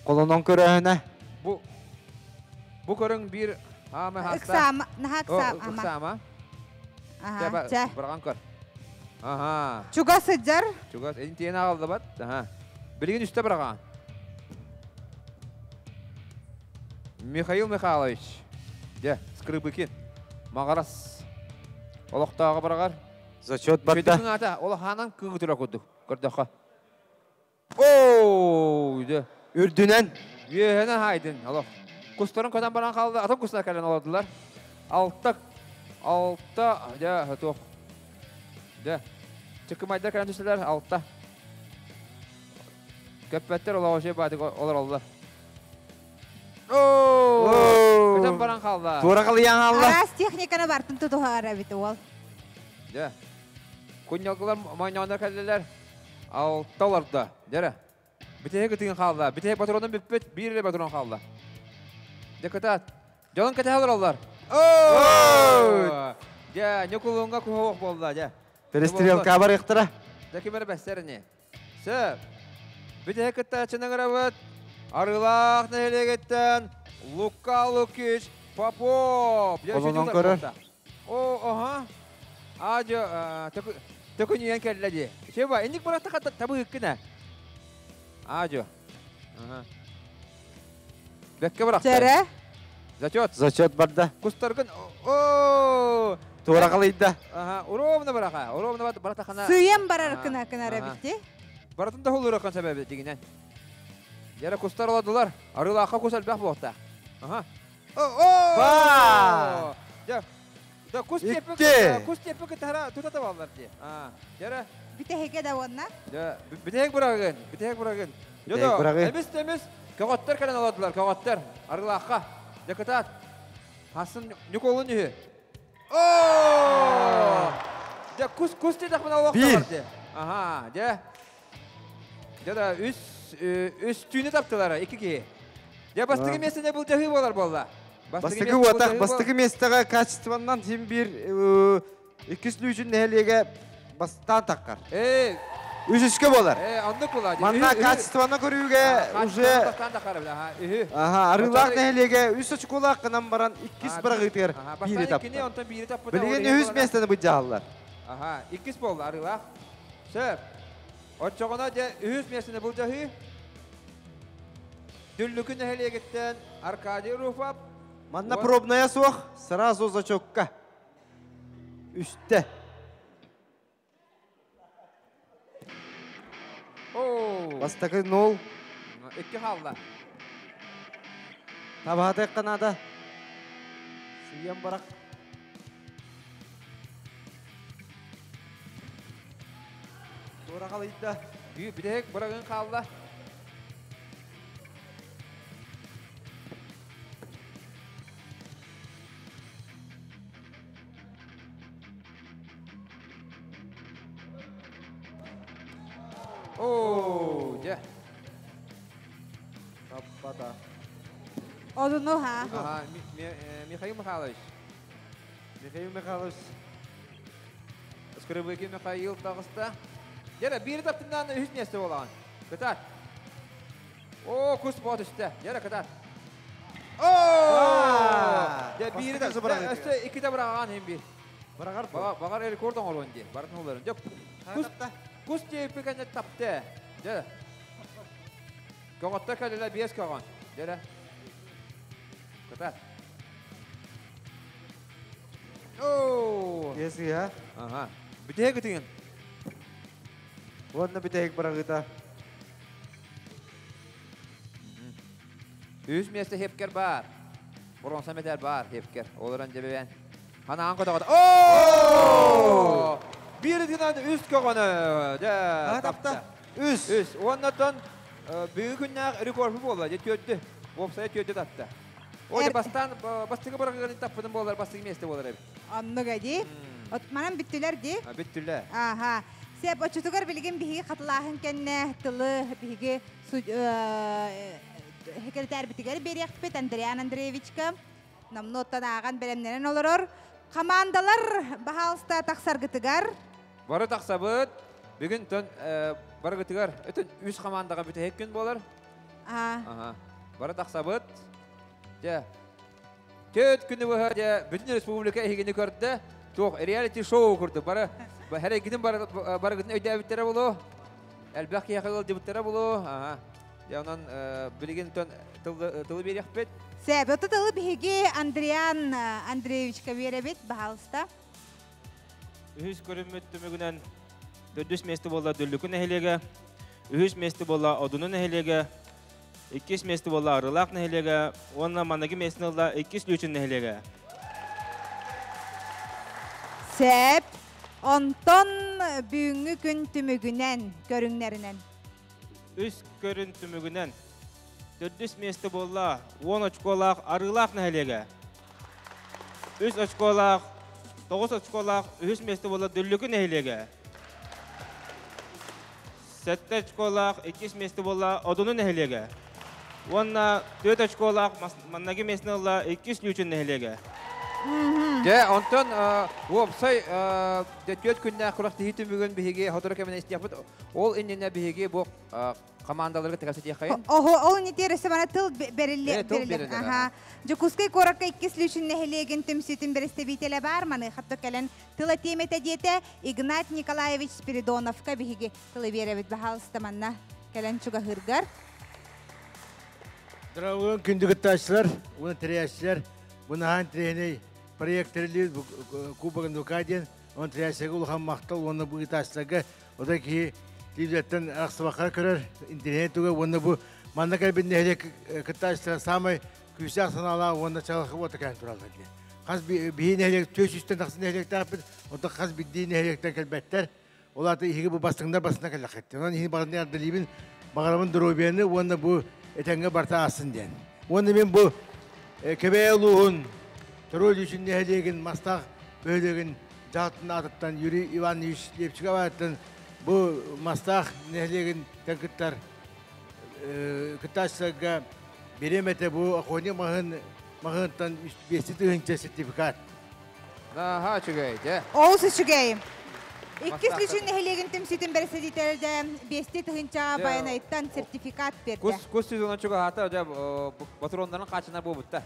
Қолынан көрәһіне. Бу бу көрің бир ама хаста. Иксам, наха О, иксам ама. ыксама. Ага, ча. Барган көр. Ага. Чуга сыджар. Чугас, эдин тиен алды бат. Ага. Билген үсте барган. Михаил Михайлович. Де, Скрыбыкин. Магарас. Олоқтағы баргар. Зачет батта. Шөйдіктің ата, ол ханан күңі тұра көдді. Көрдіққа. Оу, де. Үрдінен. Ехені хайдын, алох. Кустарын көтен баран қалды, атын кустар кәлен оладылар. Алтта, алтта, де, тоқ. Де. Чыққы майдар кәлен түсілер, алтта. Көппеттер ола олар олар. Оу, Оу. көтен баран қалды. Тура қалыян алла. Арас техниканы бартын тутуһара бит ол. Алталарда. Дере. Бітеге күтіген қалды. Бітеге патронын біппет, бір еле патрон қалды. Де кітат. Жолын кәте алыр олар. Ооо! Де, не күлуңға күхоқ болды, де. Перестрелка бар иқтыра. Де кемер бәстеріне. Сөп. Бітеге кітта чының рабыт. Арылақ нәйлегеттен. Лука Лукич Попов. Көрер. болды. О, аха. Аджо, төкүн үйен кәлләди. Шеба, эндик баракта ката табы хыккына. Аджо. Ага. Бекке баракта. Чаре. Зачет. Зачет барда. Кустаргын. О! Тура қалыйда. Ага, уровна барака. Уровна барата хана. Сыйем барар кына кына ага. битти. Баратын да хулура кан себеби дигинен. Яра кустар оладылар. Арылака кусал бак болта. Ага. О! О! Ба! Да кус тепе. Икки. Кус тепе тара тутата балдар ди. А, яра. Битehige да онна. Ja, битек бурагын, битек бурагын. Бурагын. Эмес эмес. Кагаттар калан аладылар, кагаттар. Арылака. Декатат. Хасын Николун нихи. О! Ja, кус кус те дахман Бир. бар ди. Ja. Ja да үс үс түйне таптылар, iki ки. Ja, бастыгы А. месене бул жахы болар болла. Бастығы уатақ, бастығы местіға качествоннан тем бір икіслі үшін нәлеге бастан таққар. Э, Үш үшке болар. э. Манна качествоны көрүүге уже Аха, арылақ нәлеге үш очкола қынан баран иккіс бірақ үтер бір етап. Білген үз местені бұл жағалар. Аха, иккис болду арылах. Сөп. Отчоғына же үз месіне бұл жахы. Дүллүкін нәхелегеттен Аркадий Руфап. Манна пробная соқ, сразу зачокка. Үсті. Бастығы нол. Икки халла. Табады қанада. Сүйен барақ. Тура қалайда. Бидек бұрағын қалла. Оу, же. Таппада. Одуну ха. Ага, Ми- Ми- э, Михаил Михайлович. Михаил Михайлович. Скрыбыки Михаил тағыста. Яра, үш болған. Кытар. О, күс бот үсті. Яра, кытар. О! Я бир. Үсті екі Бағар көрдің оларын. Жоқ. Күс Тейпі кәне тапты. Яра. Kogotta kalila bies kogon. Dere. Katat. Oh. Yes, ya. Aha. Biteh gitingen. Wonna bitehik bara kita. Üs meste hepker bar. Bronsa meter bar hepker. Olaran cebeben. Hana anko bastığı bırakın tapıdın bollar bastığı meste bollar hep. Оннуга ди. От манан биттүлер ди. Bittülle. Аха. Сеп очутугар билген кенне тылы бит Андриан Андреевичка. Намноттан аган беремнерен олорор. Командалар бахалста таксаргытыгар. Бары тақсабыт. Бүгін тон бары гытыгар. Өтін үс командаға біте хек күн болар. А, Ага. Бары тақсабыт. Төт күні бұға бүтін республика егені көрді. Тоқ реалити шоу көрді. Бары бары гідін өйді әбіттері болу. Әлбәқ яқыл дебіттері болу. Же онан білген тон тылы берек бет. сеп ота тылы биһиги Андриан Андреевичка беребит бахалста. Үһүс көрүммөттүмүгүнен дөдүс месте болла дөllүкүн эхелеге, үһүс месте болла одунун эхелеге, иккис месте болла арылак нехелеге, онна манаги месте болла иккис лүчүн нехелеге. Сеп онтон бүгүнгү күн түмүгүнен көрүңнеринен. Үс көрүн түмүгүнен дөдүс месте болла 10 очколак арылак нехелеге. Үс очколак, 9 очколак үһүс месте болла дөllүкүн эхелеге. Сетте очколак иккис месте болла одунун эхелеге. Онна дөт очколак манаги месте болла иккис лүчүн нехелеге. Же онтон уопсай төт күннә курак тихи бүгін биһиге ходор кемен истияпыт. Ол иннене биһиге бу командаларга тегәсе тияхайын. Ого, ол не тересе бана тыл бериле Э, бериле, Аха. Жукускай коракка иккис лүшүн нехелеген тимситин бересте бителе бар маны хатта келен тыла темете диете Игнат Николаевич Спиридоновка биһиги тылы беребит бахалста манна келен чуга хыргар. Дравын күндігіт ташылар, оны тірияшылар, бұны хан тірейіне проекттерлер кубагын дұқаден, оны тірияшығы ұлған мақтал, оны бұғы ташларға, ода ки тивлеттен ақсыбаққа көрер, интернет туға, оны бұ манна кәлбінде әлек кітташлыға самай күйсақ санала, оны чалықы оты кән туралға ке. Қаз бейін әлек, төс үстен тақсын әлек тапын, ода қаз биддейін әлектен кәлбәттер, оларды игі бұ бастыңдар басына кәлік етті. Онан игі бағын ардылибін, бағарамын дұробияны, оны бұ этенге барта асын ден. Оны мен бұ кебе луғын, тролль үшін нәлеген мастақ бөлеген жатын атыптан Юрий Иванович Лепчика баттан бұ мастақ нәлеген тәкіттар кітасыға беремете бұ ақоне мағын мағынтан бесі тығынча сертификат. Ага, чугай, же. Ол сүчүгей. Иккис Мастақты. лүшүн нехелеген тимситин бересте дителде бести тыгынча Же, баянайттан сертификат берди. Кус кус сезонун чуга хата же батурондарын качына бу бутта.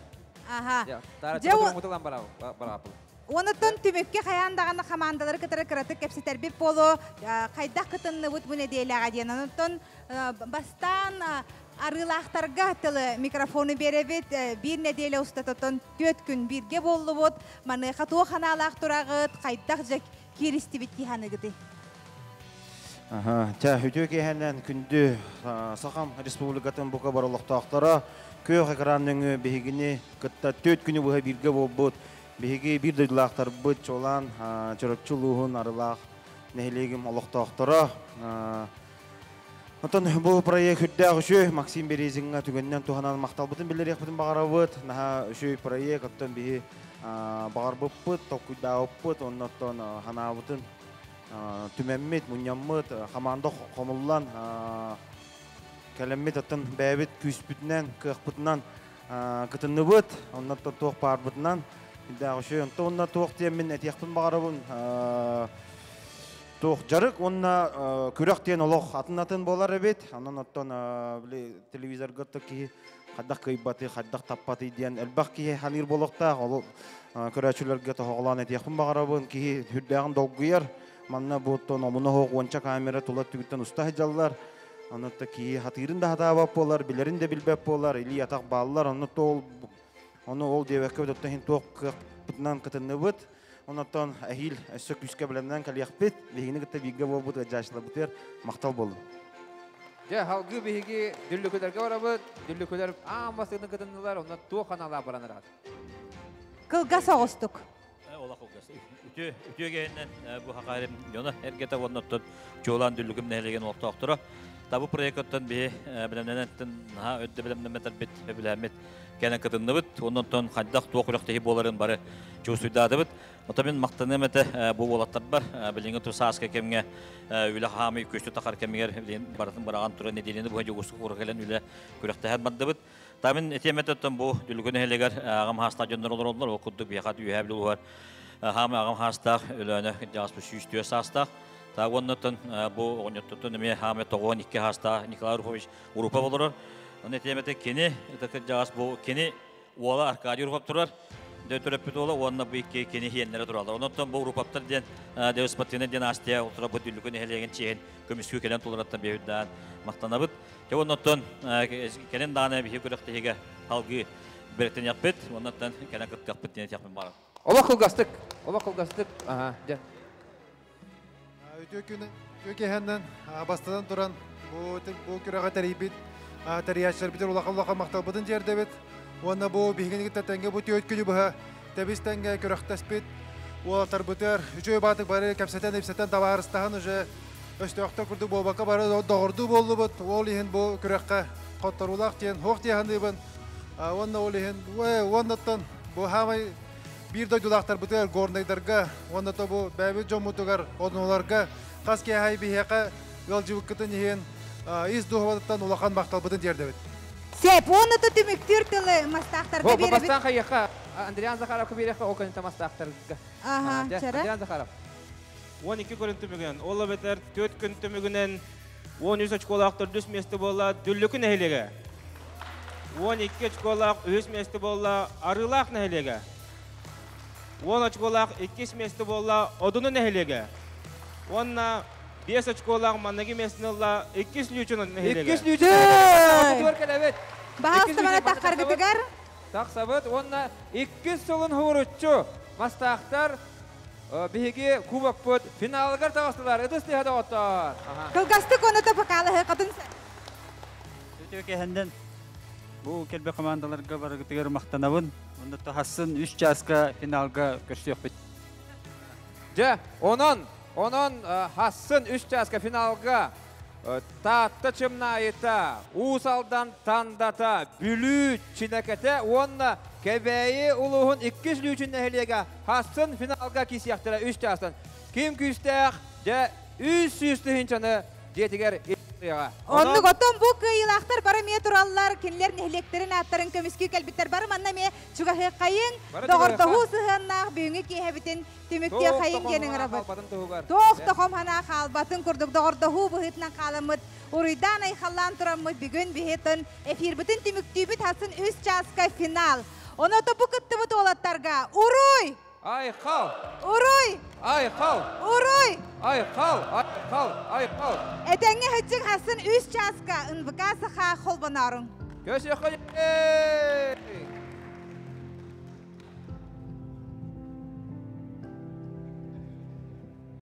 Аха. Я, тара Же, о- батурон муталан бара бара. Онытын түмөкке каяндаганы командалар кытары кыраты кепсетер бир болу кайдак кытынны бут буне дейлага диен онутон бастан а, арылахтарга тылы микрофону беребит э, бир неделе устатотон төт күн бирге боллубут маны хатуу ханаалаах турагыт кайдак же киристибит киханыгыты Аха, та хүтө кеһенен күндү Сахам Республикатын бука баралыктактара көй экранның бигини кытта төт күнү буга бирге болбут. Биги бир дөйлактар бут чолан чорокчулугун арылак нехлегим олоктактара. Отон бу проект хүддә үшү Максим Березинга түгеннән туханан мактал бутын билер бутын багарабыт. Наха үшү проект оттон биги багар буппут, токуйда оппут, оннотон хана бутын түмәммит, муньяммыт, хаманда хомуллан, кәлеммит атын бәбит күспүтнән, кыхпытнан кытынныбыт, оннан то тоқ парбытнан, да ошо онто онна тоқ темен этияхпын багарабын, тоқ жарык онна күрәк тен олох атын атын болар эбит, анан оттон биле телевизорга то ки хаддак кыйбаты, хаддак таппаты диен элбак ки халир болохта, ол көрәчүләргә тоголан этияхпын багарабын ки хүрдәгән долгуяр, манна буттон омуна хок онча камера тула түгүттен уста жаллар. Онотта ки хатырын да хатаабап болар, билерин де билбеп болар, или ятак баллар, онотта ол Оны ол дебекке өтөттөн хин тоқ бутнан кытынны бут. Онотон ахил өссө күскә беләннән калыяк бит. Бигине гытта бигге бу бут жашлы бутер мактал болду. Же халгы биһиги дүллүкөлөргө барабыт, дүллүкөлөр аам басыгын кытыннылар, онна туу канала баранырат. Кылга соғыстық. Ола кылгас. Үтө үтө генен бу хакарым жолан. Табу проекттан би билемненеттен ха өддө билемнеметер бит билемет кәне кытынныбыт, оннон хаддах туокурактахи боларын бары чусуйдадыбыт. Ота мен мактаны мете бу болаттар бар, билинге турсааска кемге үле хами көстө такар кемгер билин барын бараган тура неделени бу жогусу кургелен үле күрәктәһәр бандыбыт. Тамин этеметтен бу дүлгүн хелегер агам хаста жоннор олор олор окудду бияхат үйәбил улар. Хам агам хаста үләне шүстү саста. Та оннотон бу оннотон неме хаме тогон икки хаста Николай Руфович Урупа болорор. Оны темете кені, это жаас бұл кені уола Аркадий Рупап Дө төрөппүт ола, онна бу икки кені хиенлері тұралар. Оннан бұл Рупаптар ден, Дэвис Паттины ден астия, ұтыра бұд дүлігін хелеген чейін, көміскü келен мақтанабыт. Те оннан келен даны бихи халғы беректен яқпет, оннан келен кырт яқпет ден яқпен бары. Ола кылгастык, же. Өкеһәннән бастадан туран бу бу күрәгә тәрибит тариячлар битер улака улака макталбытын жердебит уонна бу бигенги тәтәнгә бу төйөт күлү баһа тәбистәнгә көрәхтәспит уолатар бутер үчөй батык бары кәпсәтән эпсәтән табарыстаһын уже өстөктө курдук болбакка бары догорду болду бут ол иһин бу көрәккә котторулак тиен хох тиһандыбын уонна ол иһин уоннаттан бу хамай бир дойдулактар бутер горнайдарга уоннато бу бәби жомутугар однуларга кас кехай бихека галжыбыккытын иһин из духоваттан улахан мақтал бұдын дердебет. Сеп, оны тұты мүктір тылы мастақтарға Бұл беребет. бастан қайыққа, Андриан Захаров көбейрекқа ол көнті мастақтарға. Аха, чара. Андриан Захаров. 12 көрін түмігінен, ол бетер 4 күн түмігінен 13 очколақ түрдіс месті бола дүллікін әйлеге. 12 очколақ өз месті бола арылақ нәйлеге. 10 очколақ 2 месті бола одының әйлеге. Онна 5 очколақ маннаги местін олла 2 лючінің нәйлеге. Иккис лүйчі! Құтуар кәләбет. Бағасты мана таққарғытыгар. Так сабыт, онна иккис солын хууруччу мастақтар биһиги кубок пут финалгар тагыстылар. Ыдыс тиһада оттар. Кылгасты коны тапакалы қатын Өтөкеһенден бу келбе командаларга барыгытыгар мактанабын. Онда тахасын 3 часка финалга көрсөкпүт. Же, онон, онон хассын үш часка финалга татты чымнайыта, усалдан тандата, бүлі чинекете, онна улуғын 200 лүчін нәхелеге хассын финалга кисияқтыра. Ким итриға. Онны готон бу кыйлақтар бары ме тураллар, кинлер нехлектерин аттарын көміскü кәлбиттер бары манна ме Бары доғыртаху чугахы. сыханнақ бүйіңі кейхебітін түмікте қайын кенің рабыт. Тоқ Тоқ-тоқом хана қалбатын күрдік доғыртаху бұхытнан қаламыт. Уруйдан айхаллан турамыт бүгін бігетін эфир бүтін түміктүйбіт хасын үс часка финал. Оны то бұ кытты бұт олаттарға. Уруй! Ай, қал! Уруй! Ай, қал! Уруй! Ай, қал! Ай, қал! Ай, қал! Әтәңе хүчік хасын үс часка ынбыка сыха холбанарың. Көсі қой!